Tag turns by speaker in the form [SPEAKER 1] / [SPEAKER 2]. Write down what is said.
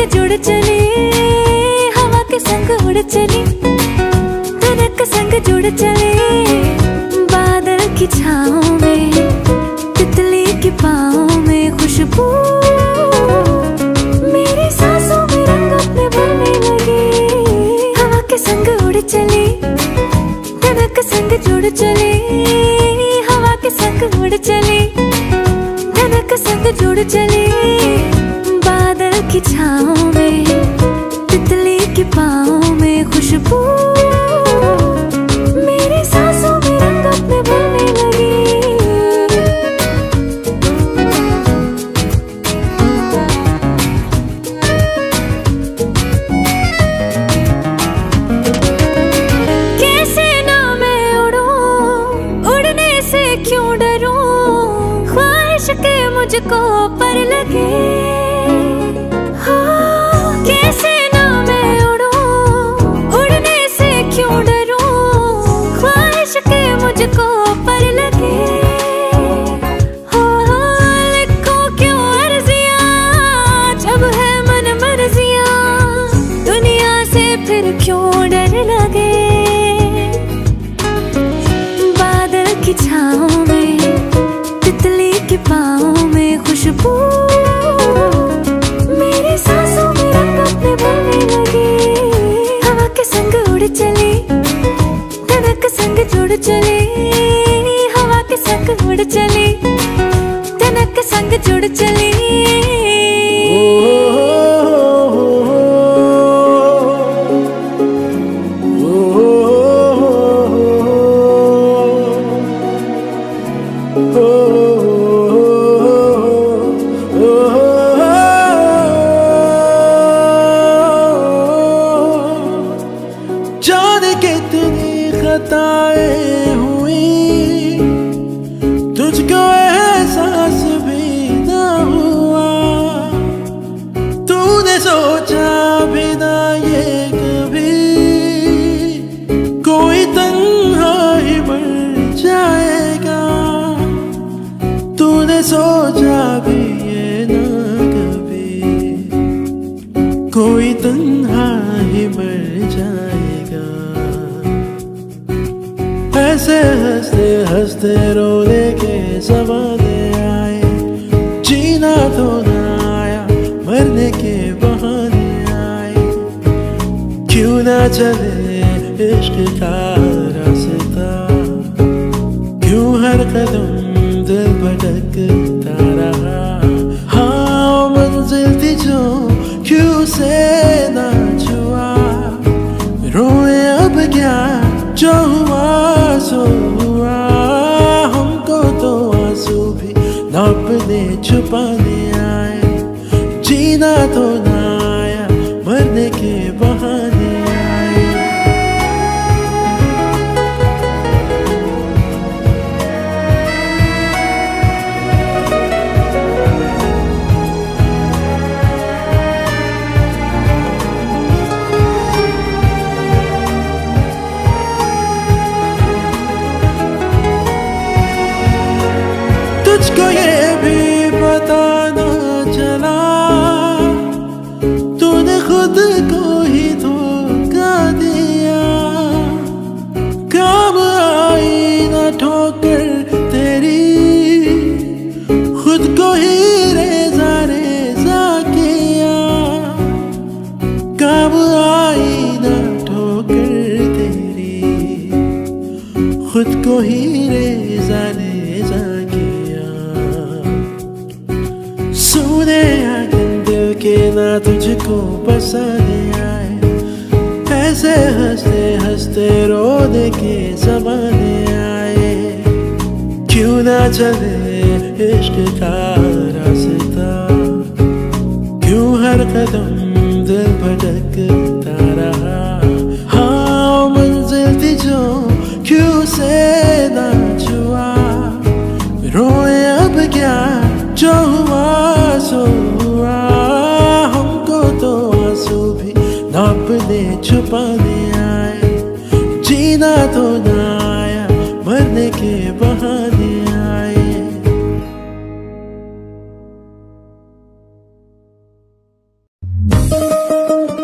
[SPEAKER 1] संग जुड़ चले, हवा के संग उड़ चले धनक संग जुड़ चले, बादल की छाओ में, तितली की पाओ में खुशबू। मेरी रंग लगे, हवा के संग उड़ चले धनक संग जुड़ चले, हवा के संग उड़ चले धनक संग जुड़ चले। की छाओ में, तितली की पाओ में खुशबू। मेरी लगे। कैसे ना मैं उड़ूं, उड़ने से क्यों के मुझको पर लगे। जुड़ चले हवा के संग उड़ चले धनक संग जुड़ चले।
[SPEAKER 2] जाने कितनी खताएं ऐसे हँसते हँसते रोने के जमाने आए। जीना तो ना आया, मरने के बहाने आए। क्यों ना चले इश्क का रास्ता? क्यों हर कदम दिल भटकता जीना आई न ठोकर तेरी। खुद को ही रेजा रेजा सुने आँगन दिल के ना तुझको पसंद आए। ऐसे हँसते हँसते रोने के जमाने आए। क्यों ना चले इश्क का रास्ता? क्यों हर कदम दिल भटकता सो हुआ हमको तो आँसू भी ना अपने छुपाने आए। जीना तो ना